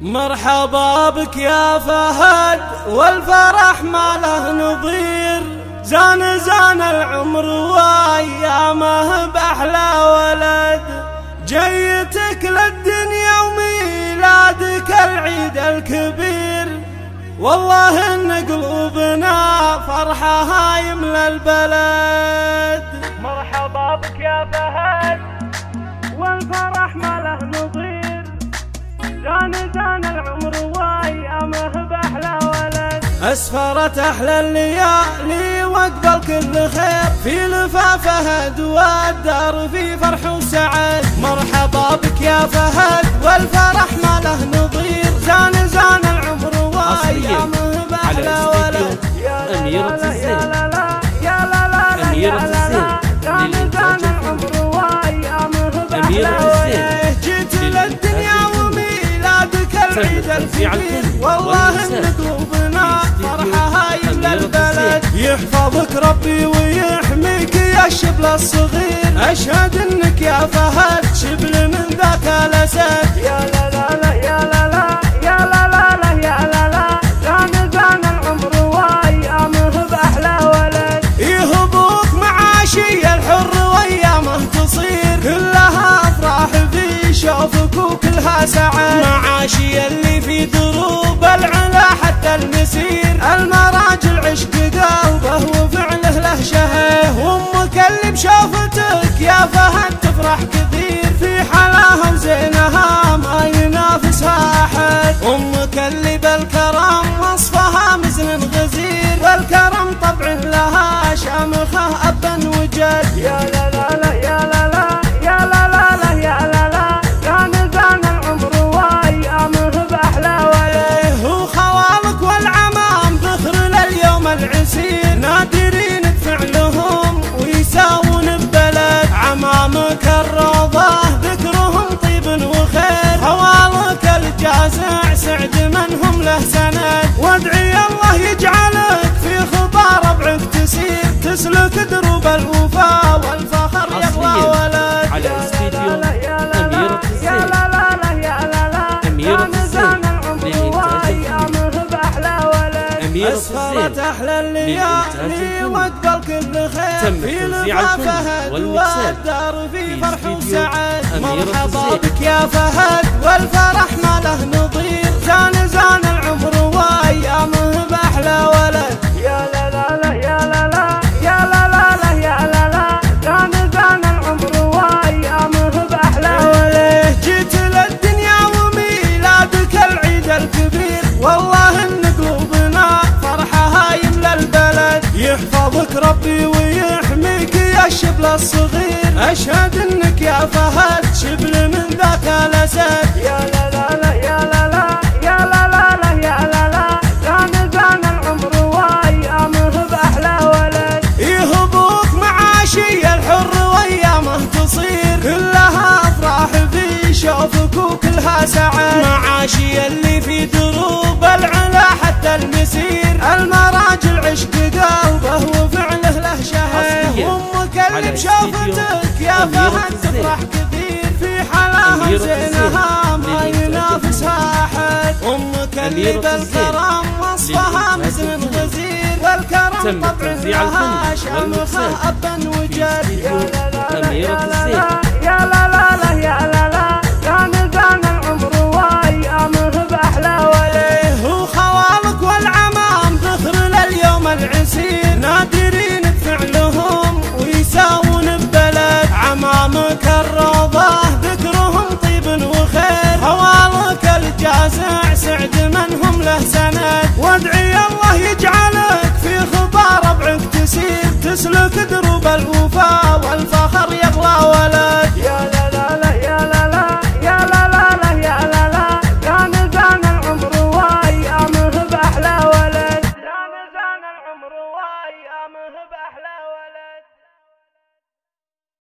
مرحبا بك يا فهد والفرح ما له نظير. زان زان العمر وأيامه بأحلى ولد. جيتك للدنيا وميلادك العيد الكبير. والله إن قلوبنا فرحة يملى البلد. مرحبا بك يا فهد والفرح ما ولد أسفرت أحلى الليالي واقبل كل خير في لفا فهد والدار في فرح وسعد. مرحبا بك يا العيد الكبير والله والإنسان. ان قلوبنا فرحة هاي أميرة البلد يحفظك ربي ويحميك يا الشبل الصغير اشهد انك يا فهد شبل من ذاك الاسد يا لا لا لا يا لا لا يا لا لا لا يا لا لا زان زان العمر وايامه باحلى ولد يهبوك معاشي الحر وايامه تصير كلها افراح في شوفك وكلها سعد معاشي اللي في دروب العلا حتى المسير. المراجل عشق قلبه وفعله له شهيه وامك اللي بشوفتك يا فهد تفرح كثير. في حلاها وزينها ما ينافسها أحد. أمك اللي بالكرم وصفها مزن غزير والكرم طبعه لها شامخة عمامك أحلى للإنتاج الليالي. واقبل كل خير في الفن فهد والدار في فرح وسعد. مرحبا. بك يا فهد. والفرح ما له نظير. الصغير أشهد إنك يا فهد شبل من ذاك الأسد. يا لا لا لا يا لا لا يا لا لا لا يا لا لا. زان زان العمر وايامه بأحلى ولد. يهبوك معاشي الحر وأيامه تصير. كلها أفراح في شوفك وكلها سعد معاشي اللي في دروب العلا حتى المسير. المراجل عشق قلبه اللي بشوفتك يا فهد تفرح كثير في حلاها زينها ما ينافسها أحد. أمك اللي بالكرم وصفها مثل غزير والكرم طبعه لها شامخه أبا وجد يا لا لا يا لا يا لا لا يا لا لا. يا نلقان العمر وايامه بأحلى وليه. وخوالك والعمام ذخر لليوم العسير. يسلك دروب الوفا والفخر يطلع ولا